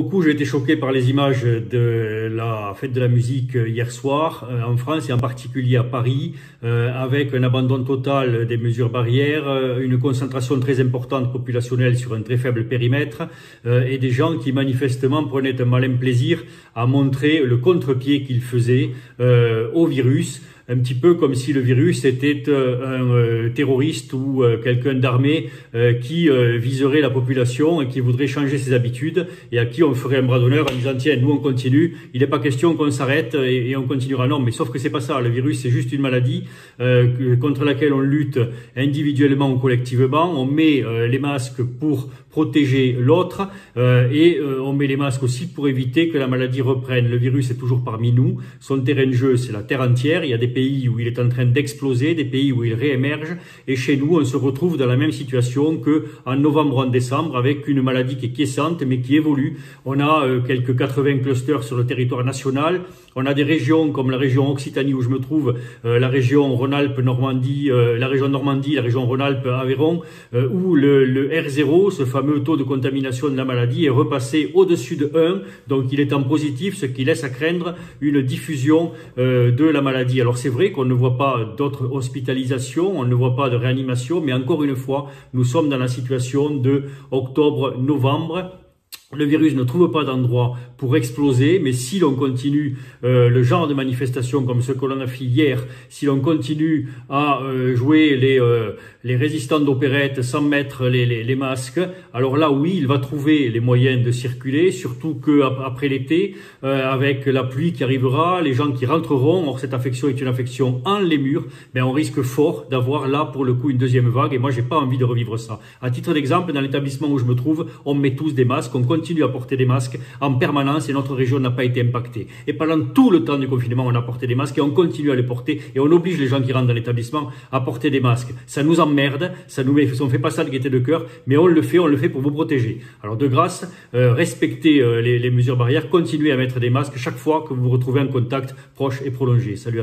Beaucoup, j'ai été choqué par les images de la fête de la musique hier soir euh, en France et en particulier à Paris, euh, avec un abandon total des mesures barrières, euh, une concentration très importante populationnelle sur un très faible périmètre et des gens qui manifestement prenaient un malin plaisir à montrer le contre-pied qu'ils faisaient au virus un petit peu comme si le virus était euh, un euh, terroriste ou euh, quelqu'un d'armé qui viserait la population et qui voudrait changer ses habitudes et à qui on ferait un bras d'honneur en disant tiens nous on continue, il n'est pas question qu'on s'arrête et, on continuera. Non, mais sauf que c'est pas ça. Le virus c'est juste une maladie contre laquelle on lutte individuellement ou collectivement. On met les masques pour protéger l'autre et on met les masques aussi pour éviter que la maladie reprenne. Le virus est toujours parmi nous. Son terrain de jeu c'est la terre entière. Il y a pays où il est en train d'exploser, des pays où il réémerge, et chez nous, on se retrouve dans la même situation que en novembre, en décembre, avec une maladie qui est quiescente, mais qui évolue. On a euh, quelques 80 clusters sur le territoire national. On a des régions comme la région Occitanie où je me trouve, euh, la région Rhône-Alpes, Normandie, euh, la région Normandie, la région Rhône-Alpes, Aveyron, où le, le, R0, ce fameux taux de contamination de la maladie, est repassé au-dessus de 1, donc il est en positif, ce qui laisse à craindre une diffusion de la maladie. Alors c'est c'est vrai qu'on ne voit pas d'autres hospitalisations, on ne voit pas de réanimation, mais encore une fois, nous sommes dans la situation de octobre-novembre le virus ne trouve pas d'endroit pour exploser, mais si l'on continue euh, le genre de manifestation comme ce que l'on a fait hier, si l'on continue à euh, jouer les, euh, les résistants d'opérette sans mettre les, les, les, masques, alors là oui, il va trouver les moyens de circuler, surtout que après l'été, avec la pluie qui arrivera, les gens qui rentreront, or cette infection est une infection en les murs, mais on risque fort d'avoir là pour le coup une deuxième vague, et moi j'ai pas envie de revivre ça. À titre d'exemple, dans l'établissement où je me trouve, on met tous des masques, on continue à porter des masques en permanence et notre région n'a pas été impactée. Et pendant tout le temps du confinement, on a porté des masques et on continue à les porter et on oblige les gens qui rentrent dans l'établissement à porter des masques. Ça nous emmerde, ça nous met, on fait pas ça de gaieté de cœur, mais on le fait, on le fait pour vous protéger. Alors de grâce, euh, respectez euh, les, les mesures barrières, continuez à mettre des masques chaque fois que vous vous retrouvez en contact proche et prolongé. Salut à